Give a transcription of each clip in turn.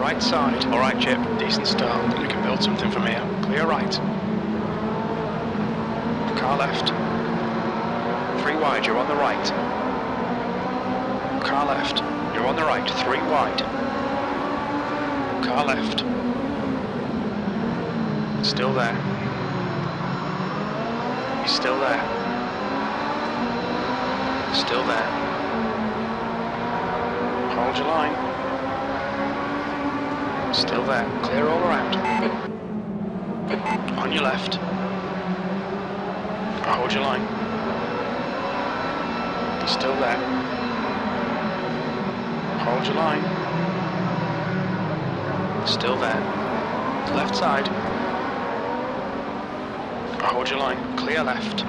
Right side. All right, Chip. Decent start. We can build something from here. Clear right. Car left. Three wide, you're on the right. Car left. You're on the right. Three wide. Car left. Still there. He's still there. Still there. Hold your line. Still there. Clear all around. On your left. Hold your line. Still there. Hold your line. Still there. Left side. Hold your line. Clear left.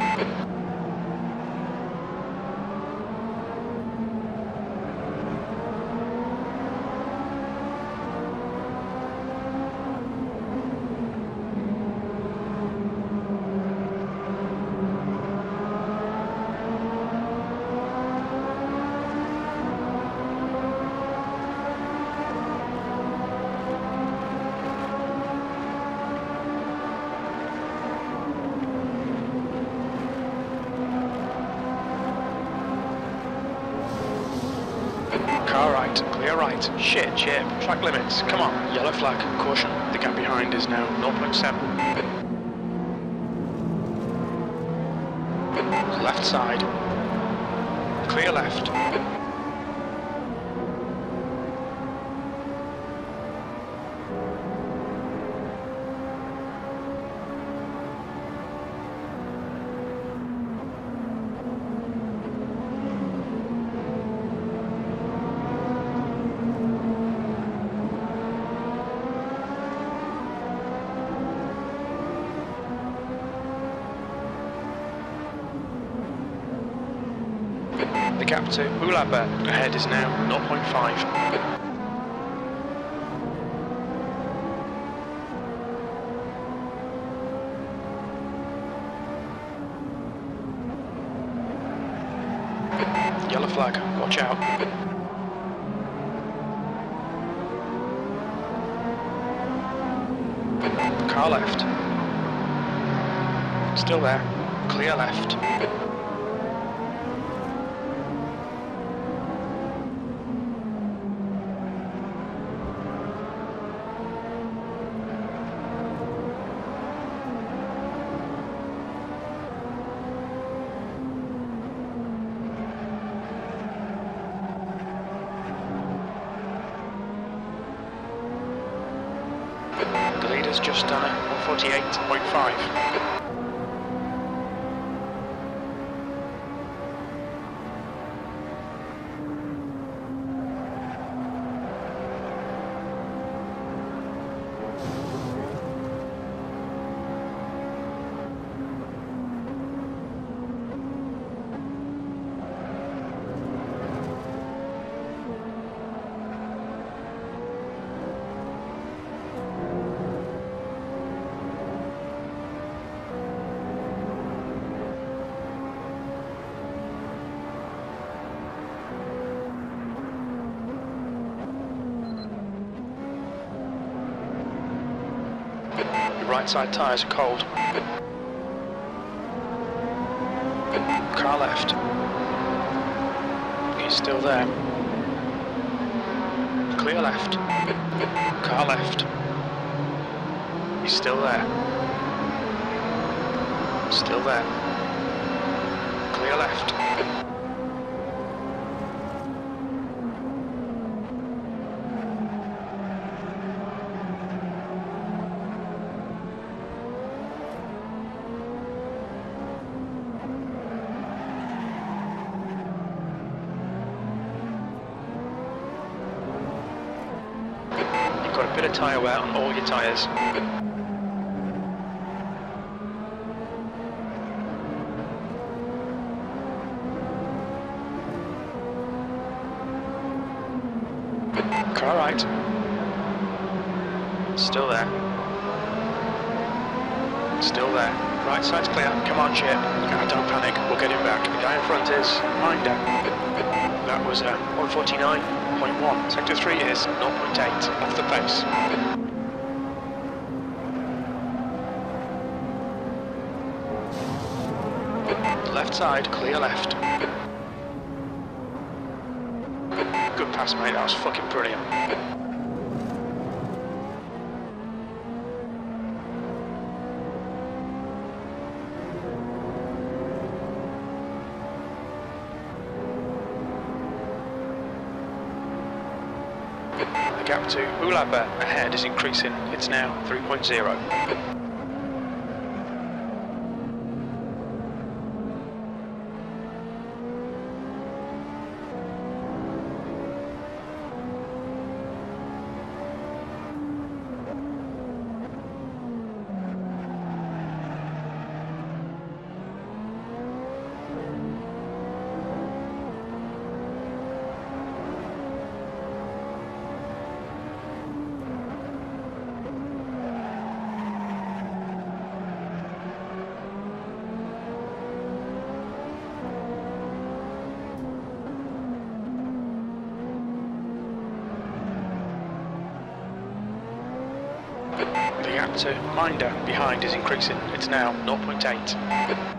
Car right, right. Shit, chip. Track limits, come on. Yellow flag, caution. The gap behind is now 0.7. Left side. Clear left. The gap to Ulaba ahead is now 0.5. Yellow flag, watch out. Car left. Still there. Clear left. Leader's just done it, 148.5. right side tyres are cold. Car left. He's still there. Clear left. Car left. He's still there. Still there. Clear left. bit of tyre wear on all your tyres. Car right. Still there. Still there. Right side's clear. Come on, Chip. Don't panic. We'll get him back. The guy in front is. Mind. That was uh, a 149. 0.1. Sector 3 is 0.8 off the pace. Left side, clear left. Good pass, mate. That was fucking brilliant. Gap to Ulaba ahead is increasing. It's now 3.0. The gap Minder behind is increasing. It's now 0.8.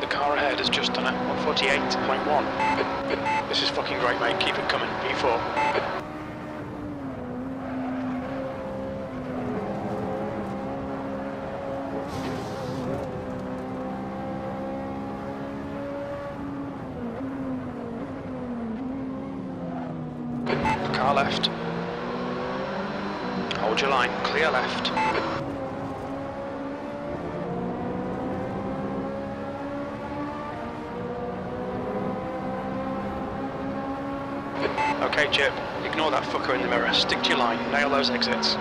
The car ahead has just done it, 148.1. This is fucking great, mate. Keep it coming. P4. Car left. Hold your line. Clear left. Okay, Chip. Ignore that fucker in the mirror. Stick to your line. Nail those exits.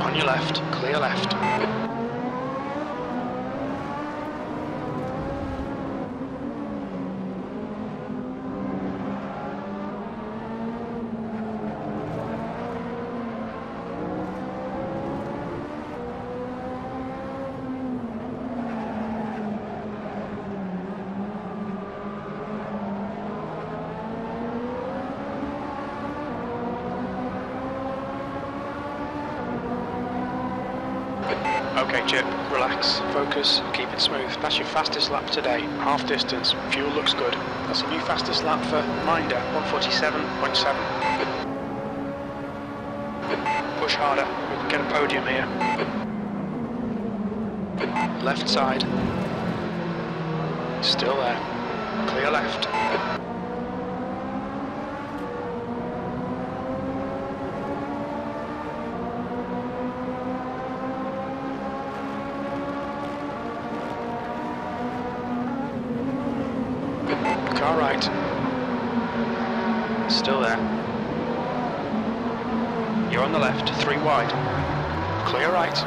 On your left. Clear left. Okay, Chip, relax, focus, keep it smooth. That's your fastest lap today, half distance, fuel looks good. That's a new fastest lap for Minder, 147.7. Push harder, we can get a podium here. Left side. Still there. Clear left. Car right. Still there. You're on the left, three wide. Clear right.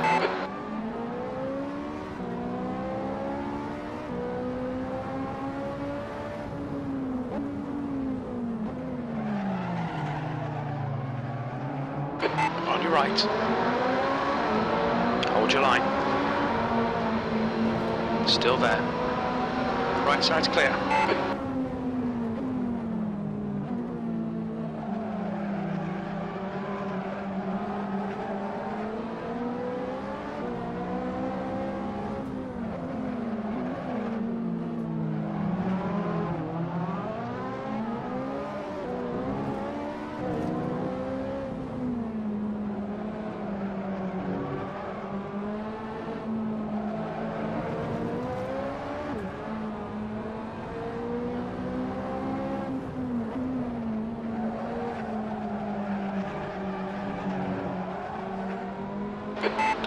On your right. Hold your line. Still there. Right side's clear.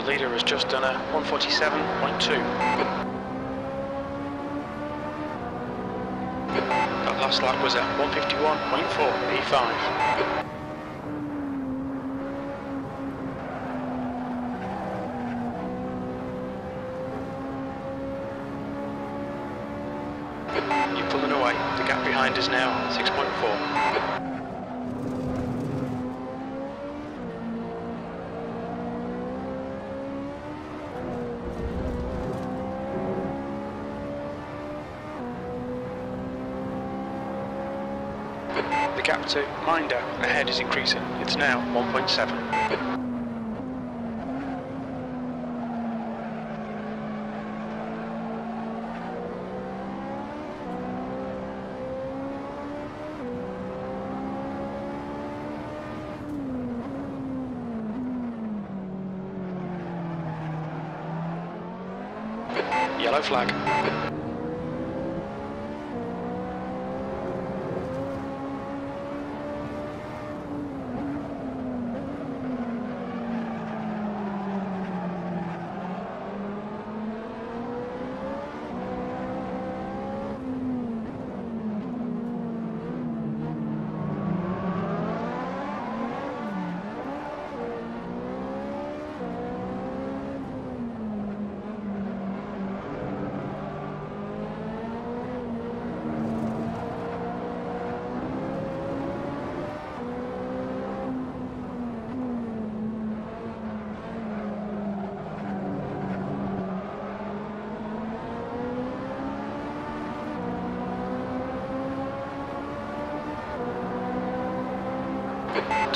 Leader has just done a 147.2. That last lap was a 151.4 P5. You're pulling away. The gap behind is now 6.4. To Minder ahead is increasing. It's now 1.7. Yellow flag.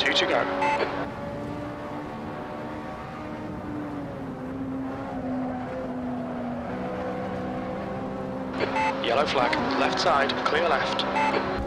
Two to go. Yellow flag, left side, clear left.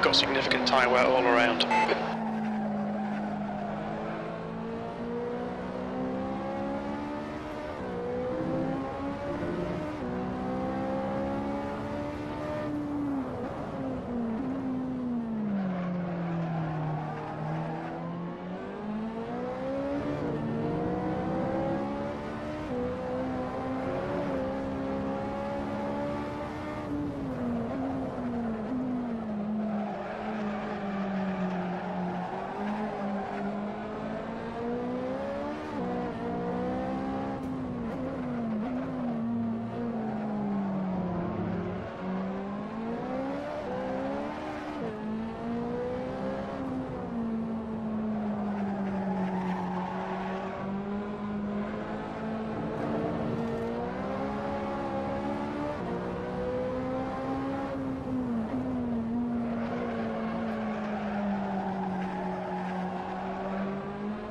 You've got significant tyre wear all around.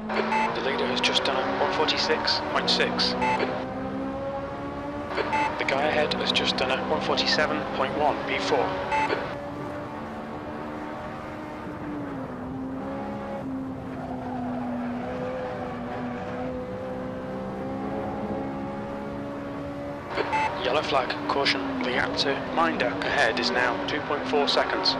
The leader has just done a 146.6. The guy ahead has just done a 147.1 B4. Yellow flag, caution. The to Minder ahead is now 2.4 seconds.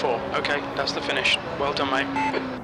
P4. Okay, that's the finish. Well done, mate.